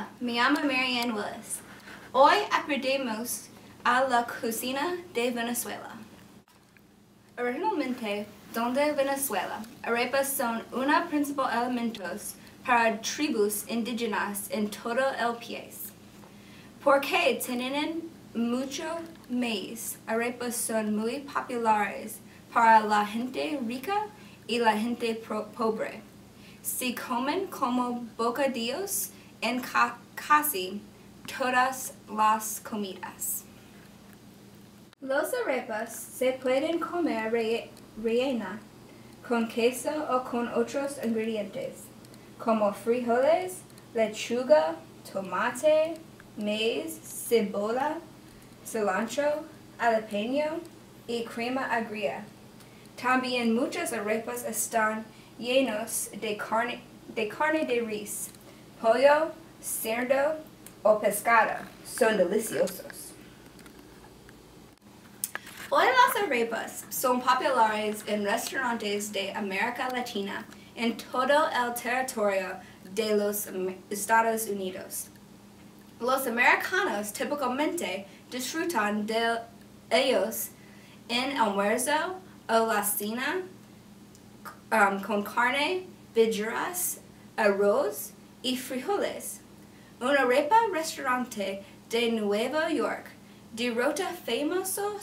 Hola, me llamo Marianne Willis. Hoy aprendemos a la cocina de Venezuela. Originalmente, donde Venezuela, arepas son uno principal elementos para tribus indígenas en todo el país. Porque tienen mucho maíz, arepas son muy populares para la gente rica y la gente pobre. Se comen como bocadillos en ca casi todas las comidas. Los arepas se pueden comer re rellena con queso o con otros ingredientes, como frijoles, lechuga, tomate, maíz, cebola, cilantro, jalapeno y crema agria. También muchas arepas están llenos de carne de, carne de res, pollo, cerdo o pescado. Son deliciosos. Hoy las arepas son populares en restaurantes de América Latina en todo el territorio de los Estados Unidos. Los americanos típicamente disfrutan de ellos en almuerzo o la cena um, con carne, verduras, arroz y frijoles. Una arepa restaurante de Nueva York derrota famoso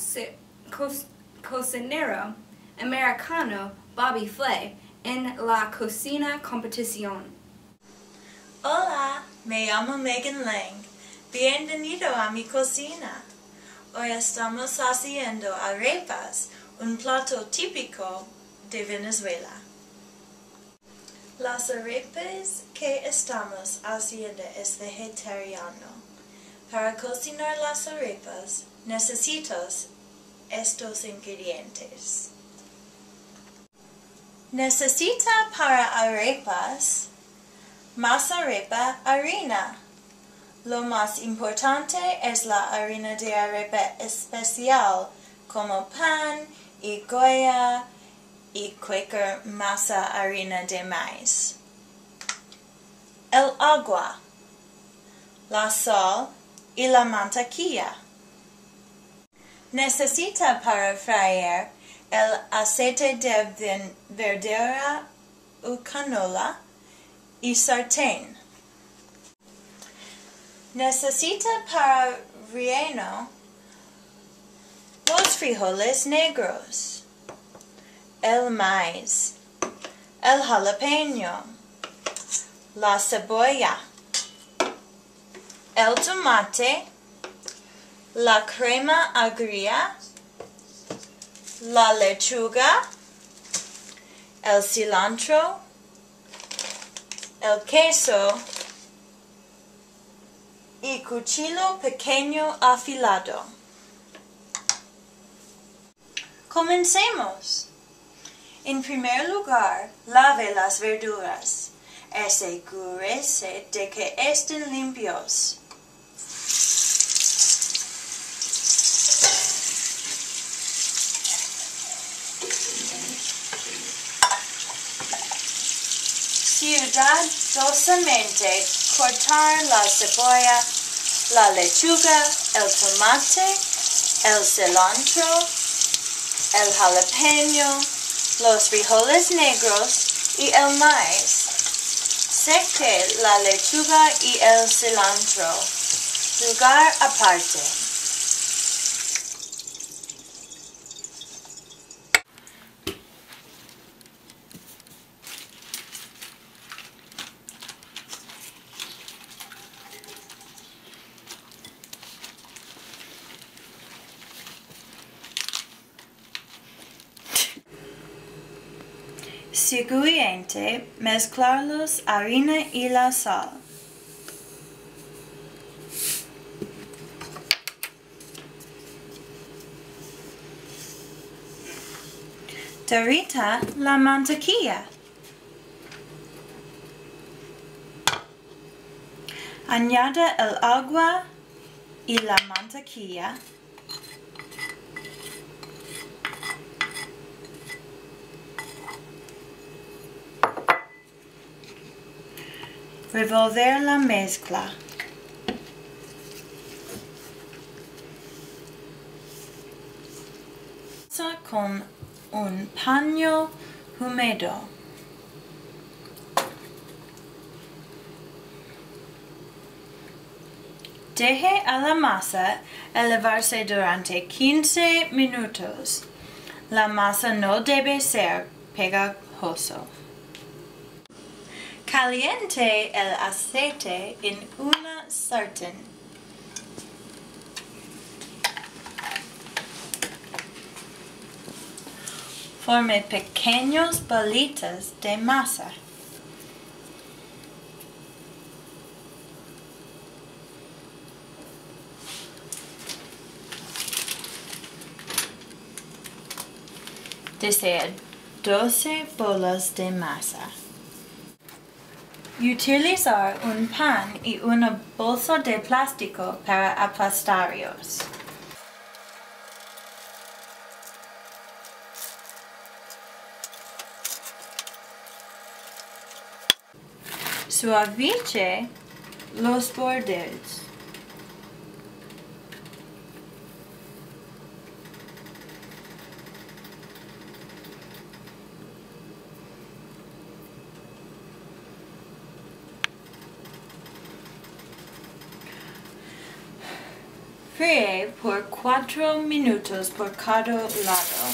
cocinero americano Bobby Flay en la cocina competición. Hola, me llamo Megan Lang. Bienvenido a mi cocina. Hoy estamos haciendo arepas, un plato típico de Venezuela. Las arepas que estamos haciendo es vegetariano. Para cocinar las arepas necesitas estos ingredientes. Necesita para arepas más arepa harina. Lo más importante es la harina de arepa especial como pan y goya y Quaker masa harina de maíz. El agua, la sal y la mantequilla. Necesita para freír el aceite de verdura o canola y sartén. Necesita para relleno los frijoles negros, el maíz, el jalapeño, la cebolla, el tomate, la crema agria, la lechuga, el cilantro, el queso y cuchillo pequeño afilado. Comencemos. En primer lugar, lave las verduras. Asegúrese de que estén limpios. Cuidadosamente cortar la cebolla, la lechuga, el tomate, el cilantro, el jalapeño, los frijoles negros y el maíz. Seque la lechuga y el cilantro. Lugar aparte. Siguiente, mezclarlos harina y la sal. Derrita la mantequilla. Añada el agua y la mantequilla. Revolver la mezcla. Con un paño húmedo. Deje a la masa elevarse durante 15 minutos. La masa no debe ser pegajoso. Caliente el aceite en una sartén. Forme pequeños bolitas de masa. Desea 12 bolas de masa. Utilizar un pan y una bolsa de plástico para aplastarlos. Suavice los bordes. Frie por 4 minutos por cada lado.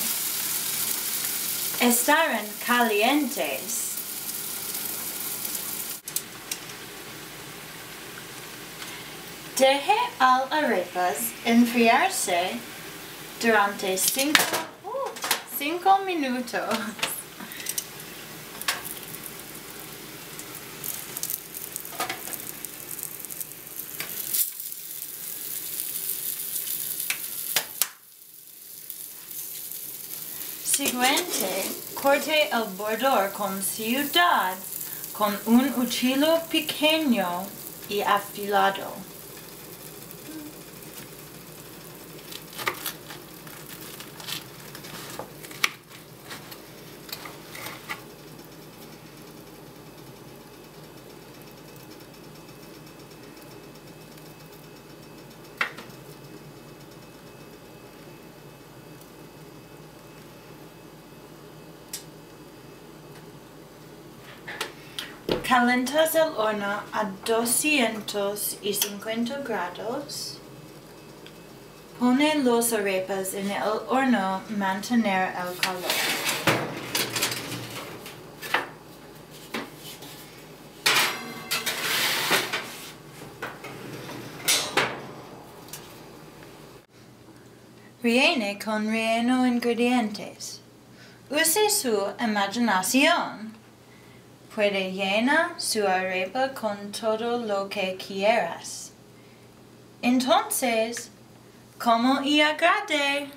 Estarán calientes. Deje al arepas enfriarse durante 5 uh, minutos. Siguiente, corte el bordor con ciudad con un cuchillo pequeño y afilado. Calentas el horno a 250 grados. Pone los arepas en el horno mantener el calor. Rellene con relleno ingredientes. Use su imaginación. Puede llenar su arepa con todo lo que quieras. Entonces, como y agrade.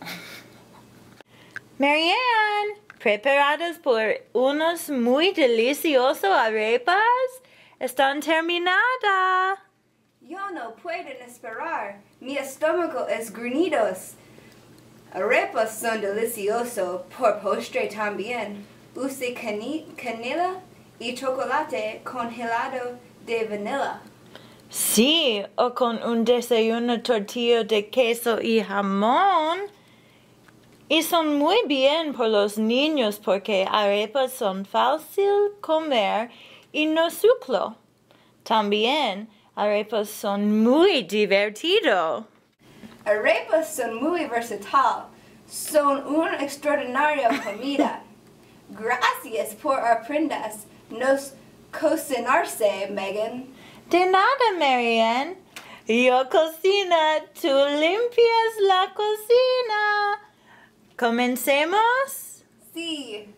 Marianne, ¿preparadas por unos muy deliciosos arepas? Están terminadas. Yo no puedo esperar. Mi estómago es gruñidos. Arepas son deliciosos por postre también. Use canela y chocolate congelado de vanilla. Sí, o con un desayuno tortillo de queso y jamón. Y son muy bien por los niños porque arepas son fácil comer y no suclo. También arepas son muy divertido. Arepas son muy versatile. Son una extraordinaria comida. Gracias por aprendas nos cocinarse, Megan. De nada, Marianne. Yo cocina, tú limpias la cocina. ¿Comencemos? Sí.